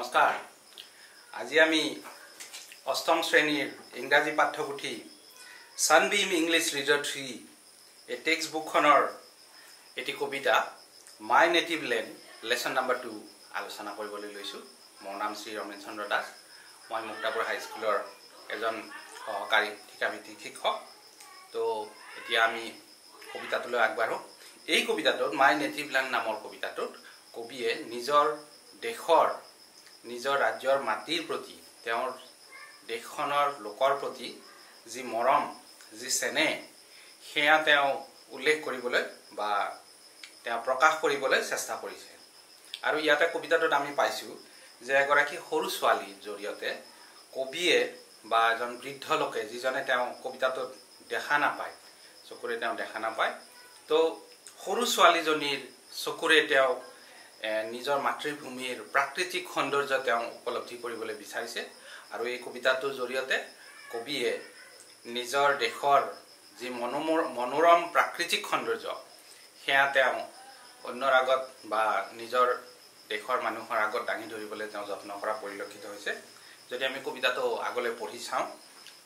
নমস্কাৰ। আজি আমি অষ্টম শ্ৰেণীৰ ইংৰাজী পাঠ্যপুথি ছানবিম ইংলিছ ৰিডাৰ থ্ৰী এই টেক্সট বুকখনৰ এটি কবিতা my native land lesson number two আলোচনা কৰিবলৈ লৈছোঁ। মোৰ নাম শ্ৰী ৰমেন চন্দ্ৰ দাস। মই মুক্তাপুৰ হাইস্কুলৰ এজন সহকাৰী ঠিকাভিত্তিক শিক্ষক। তো এতিয়া আমি কবিতাটোলৈ আগবাঢ়োঁ। এই কবিতাটোত মাই নেটিভ লেণ্ড নামৰ কবিতাটোত কবিয়ে নিজৰ দেশৰ নিজৰ ৰাজ্যৰ মাটিৰ প্ৰতি তেওঁৰ দেশখনৰ লোকৰ প্ৰতি যি মৰম যি চেনেহ সেয়া তেওঁ উল্লেখ কৰিবলৈ বা তেওঁ প্ৰকাশ কৰিবলৈ চেষ্টা কৰিছে। আৰু ইয়াতে কবিতাটোত আমি পাইছোঁ যে এগৰাকী সৰু ছোৱালীৰ জৰিয়তে কবিয়ে বা এজন বৃদ্ধ লোকে যিজনে তেওঁ কবিতাটোত দেখা নাপায় চকুৰে তেওঁ দেখা নাপায় তো সৰু ছোৱালীজনীৰ চকুৰে তেওঁ নিজৰ মাতৃভূমিৰ প্ৰাকৃতিক সৌন্দৰ্য তেওঁ উপলব্ধি কৰিবলৈ বিচাৰিছে। আৰু এই কবিতাটোৰ জৰিয়তে কবিয়ে নিজৰ দেশৰ যি মনোমৰ মনোৰম প্ৰাকৃতিক সৌন্দৰ্য সেয়া তেওঁ অন্যৰ আগত বা নিজৰ দেশৰ মানুহৰ আগত দাঙি ধৰিবলৈ তেওঁ যত্ন কৰা পৰিলক্ষিত হৈছে। যদি আমি কবিতাটো আগলৈ পঢ়ি চাওঁ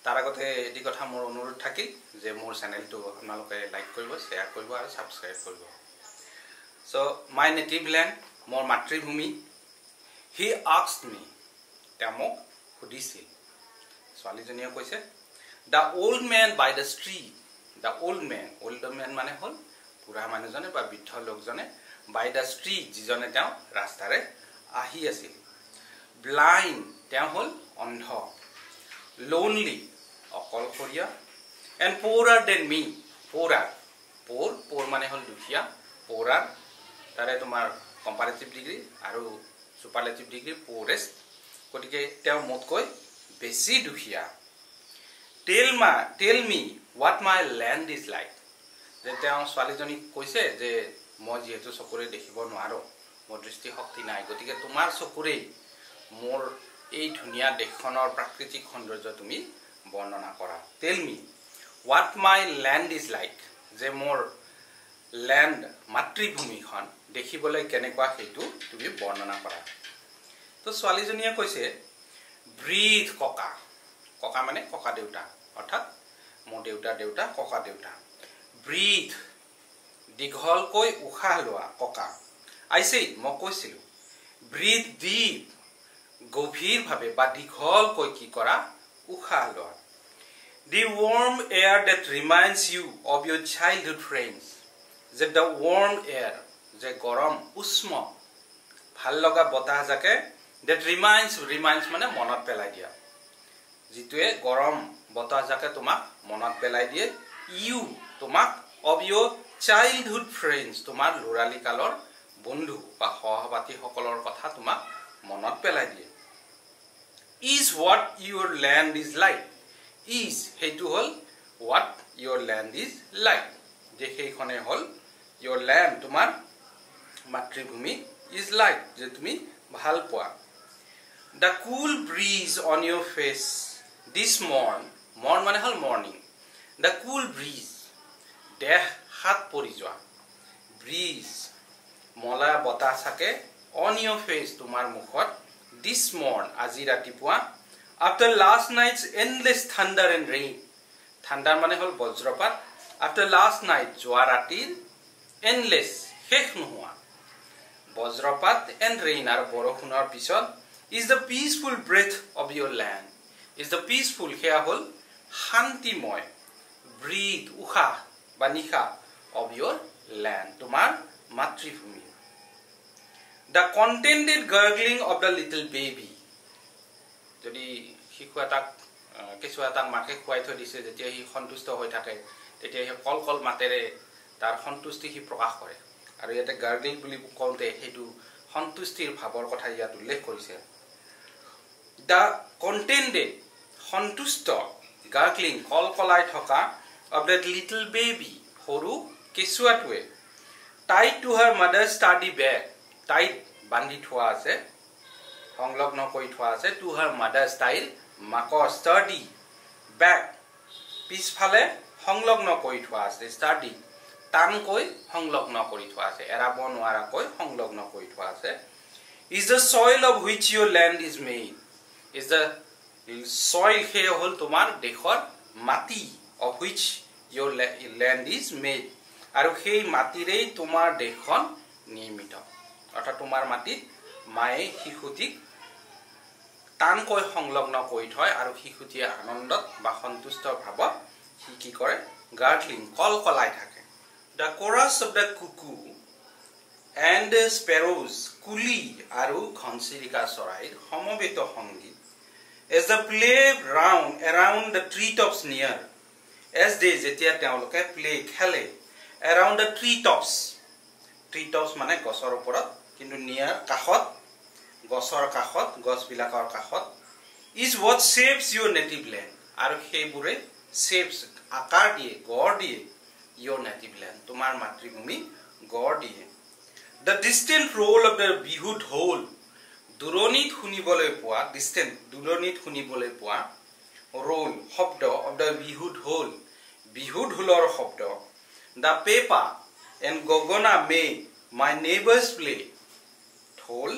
তাৰ আগতে এটি কথা মোৰ অনুৰোধ থাকিল যে মোৰ চেনেলটো আপোনালোকে লাইক কৰিব শ্বেয়াৰ কৰিব আৰু ছাবস্ক্ৰাইব কৰিব। চ' মাই নেটিভ লেণ্ড মোৰ মাতৃভূমি। হি আক্সড মি তেওঁ মোক সুধিছিল। ছোৱালীজনীয়ে কৈছে the old man by the street the old man old man মানে হ'ল বুঢ়া মানুহজনে বা বৃদ্ধ লোকজনে বাই দ্য ষ্ট্ৰীট যিজনে তেওঁ ৰাস্তাৰে আহি আছিল। ব্লাইণ্ড তেওঁ হ'ল অন্ধ লোনলি অকলশৰীয়া এণ্ড পৌৰাৰ দেন মি পৌৰাৰ পৌৰ পৌৰ মানে হ'ল দুখীয়া পৌৰাৰ তাৰে তোমাৰ কম্পাৰেটিভ ডিগ্ৰী আৰু ছুপাৰলেটিভ ডিগ্ৰী পৌৰেষ্ট গতিকে তেওঁ মোতকৈ বেছি দুখীয়া। Tell me tell me what my land is like যে তেওঁ ছোৱালীজনীক কৈছে যে মই যিহেতু চকুৰে দেখিব নোৱাৰোঁ মোৰ দৃষ্টিশক্তি নাই গতিকে তোমাৰ চকুৰেই মোৰ এই ধুনীয়া দেশখনৰ প্ৰাকৃতিক সৌন্দৰ্য তুমি বৰ্ণনা কৰা। Tell me what my land is like যে মোৰ লেণ্ড মাতৃভূমিখন দেখিবলৈ কেনেকুৱা সেইটো তুমি বৰ্ণনা কৰা। তো ছোৱালীজনীয়ে কৈছে ব্ৰিথ ককা। ককা মানে ককা দেউতা অৰ্থাৎ মোৰ দেউতাৰ দেউতা ককা দেউতা। ব্ৰিথ দীঘলকৈ উশাহ লোৱা ককা। আইছেই মই কৈছিলোঁ ব্ৰিথ ডিপ গভীৰভাৱে বা দীঘলকৈ কি কৰা? উশাহ লোৱা। The warm air that reminds you of your childhood friends. যে দ্য ৱৰ্ম এয়াৰ। যে গৰম উষ্ম ভাল লগা বতাহজাকে ডেট ৰিমাইণ্ডছ ৰিমাইণ্ডছ মানে মনত পেলাই দিয়া। যিটোৱে গৰম বতাহজাকে তোমাক মনত পেলাই দিয়ে। ইউ তোমাক অব ইউৰ চাইল্ডহুড ফ্ৰেণ্ডছ তোমাৰ ল'ৰালি কালৰ বন্ধু বা সহপাঠীসকলৰ কথা তোমাক মনত পেলাই দিয়ে। Is what your land is like is সেইটো হ'ল what your land is like যে সেইখনে হ'ল ইয়ৰ লেণ্ড তোমাৰ মাতৃভূমি ইজ লাইক যে তুমি ভাল পোৱা। The cool breeze on your face this morn morn মানে হ'ল মৰ্ণিং দ্য কুল ব্ৰিজ দেহ হাত পৰি যোৱা। ব্ৰিজ মলা বতাহ চাকে অন ইয়ৰ ফেচ তোমাৰ মুখত দিছ মৰ্ণ আজি ৰাতিপুৱা। After last night's endless thunder and rain thunder মানে হ'ল বজ্ৰপাত। আফটাৰ লাষ্ট নাইট যোৱা ৰাতিৰ এণ্ডলেছ শেষ নোহোৱা। বজ্ৰপাত এণ্ড ৰেইন আৰু বৰষুণৰ পিছত is the peaceful breath of your land is the peaceful সেয়া হ'ল শান্তিময় ব্ৰিথ উশাহ বা নিশাহ অব ইয়ৰ লেণ্ড তোমাৰ মাতৃভূমি the contented gurgling of the little baby যদি শিশু এটাক কেঁচুৱা এটাক মাকে খুৱাই থৈ দিছে যেতিয়া সি সন্তুষ্ট হৈ থাকে তেতিয়া সেই কল কল মাতেৰে তাৰ সন্তুষ্টি সি প্ৰকাশ কৰে। আৰু ইয়াতে গাৰ্গলিং বুলি কওঁতে সেইটো সন্তুষ্টিৰ ভাৱৰ কথা ইয়াত উল্লেখ কৰিছে। দ্য কণ্টেণ্টেড সন্তুষ্ট গাৰ্গলিং কল কলাই থকা অব দ্য লিটল বেবী সৰু কেঁচুৱাটোৱে tied to her mother sturdy back tied বান্ধি থোৱা আছে সংলগ্ন কৰি থোৱা আছে টু হাৰ মাদাৰ ষ্টাইল মাকৰ ষ্টাডি বেগ পিছফালে সংলগ্ন কৰি থোৱা আছে ষ্টাডি টানকৈ সংলগ্ন কৰি থোৱা আছে। এৰাব নোৱাৰাকৈ সংলগ্ন কৰি থোৱা আছে। Is the soil of which your land is made is the soil সেয়ে হ'ল তোমাৰ দেশৰ মাটি of which your land is made আৰু সেই মাটিৰেই তোমাৰ দেশখন নিৰ্মিত। অৰ্থাৎ তোমাৰ মাটিত মায়ে শিশুটিক টানকৈ সংলগ্ন কৰি থয় আৰু শিশুটিয়ে আনন্দত বা সন্তুষ্ট ভাৱত সি কি কৰে? গাৰ্ডলিং কল কলাই থাকে। The chorus of the cuckoo and sparrows কুলি আৰু ঘনচিৰিকা চৰাইৰ সমবেত সংগীত as the play round around the tree tops near as day যেতিয়া তেওঁলোকে প্লে খেলে around the tree tops tree tops মানে গছৰ ওপৰত কিন্তু নিয়াৰ কাষত গছৰ কাষত গছবিলাকৰ কাষত is what saves your native land আৰু সেইবোৰে ছেভছ আকাৰ দিয়ে গড় দিয়ে ইয়'ৰ নেটিভ লেণ্ড তোমাৰ মাতৃভূমি গড় দিয়ে the distant roll of the Bihu ঢোল দূৰণিত শুনিবলৈ পোৱা ডিষ্টেণ্ট দূৰণিত শুনিবলৈ পোৱা ৰোল শব্দ অফ দ্য বিহু ঢোল বিহু ঢোলৰ শব্দ দ্য পেপা এণ্ড গগনা মে মাই নেইবাৰ্ছ প্লে ঢোল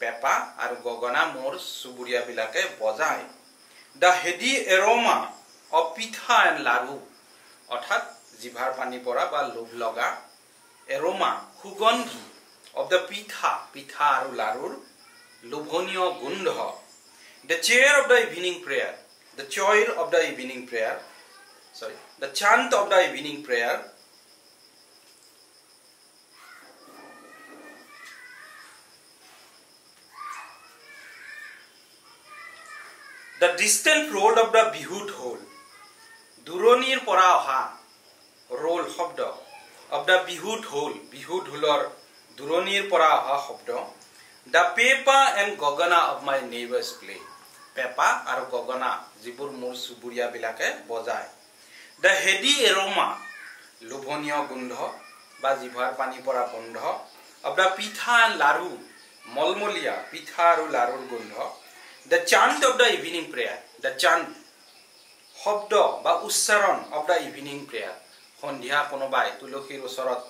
পেপা আৰু গগনা মোৰ চুবুৰীয়াবিলাকে বজায় the heady aroma of pitha and laddu অৰ্থাৎ জিভাৰ পানী পৰা বা লোভ লগা এৰমা সুগন্ধি অফ দ্য পিঠা পিঠা আৰু লাড়ুৰ লোভনীয় গোন্ধ। The choir of the evening prayer the choir of the evening prayer sorry the chant of the evening prayer the distant roll of the Bihu ঢোল দূৰণিৰ পৰা অহা ৰোল শব্দ। অফ দ্য বিহু ঢোল। বিহু ঢোলৰ দূৰণিৰ পৰা অহা শব্দ। দ্য পেপা এণ্ড গগনা of my neighbours play. Pepa আৰু গগনা যিবোৰ মোৰ চুবুৰীয়াবিলাকে বজায়। দ্য হেডি এৰমা লোভনীয় গোন্ধ বা জিভাৰ পানী পৰা গোন্ধ of the pitha and laddu মলমলীয়া পিঠা আৰু লাড়ুৰ গোন্ধ। The chant of the evening prayer the chant শব্দ বা উচ্চাৰণ অফ দ্য ইভিনিং প্ৰেয়াৰ। সন্ধিয়া কোনোবাই তুলসীৰ ওচৰত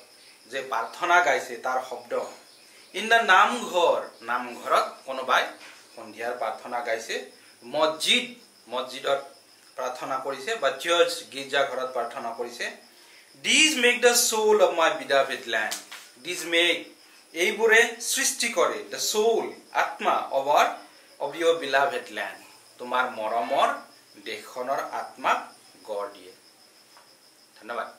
যে প্ৰাৰ্থনা গাইছে তাৰ শব্দ ইন দ্য নামঘৰ নামঘৰত কোনোবাই সন্ধিয়াৰ প্ৰাৰ্থনা গাইছে মছজিদ মছজিদত প্ৰাৰ্থনা কৰিছে বা চাৰ্চ গীৰ্জাঘৰত প্ৰাৰ্থনা কৰিছে these make the soul of my beloved land these make এইবোৰে সৃষ্টি কৰে দ্য চৌল আত্মা our of your beloved land তোমাৰ মৰমৰ দেশখনৰ আত্মাক গঢ় দিয়ে 谈到吧